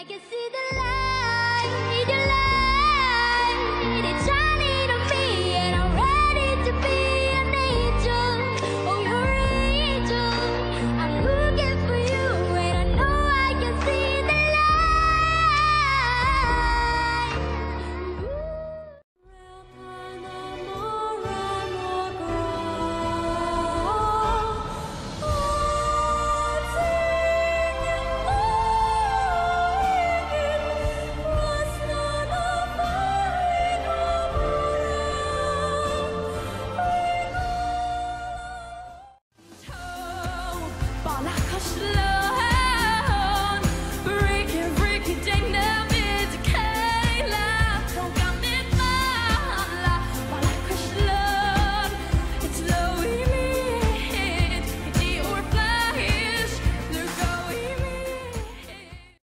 I can see the light.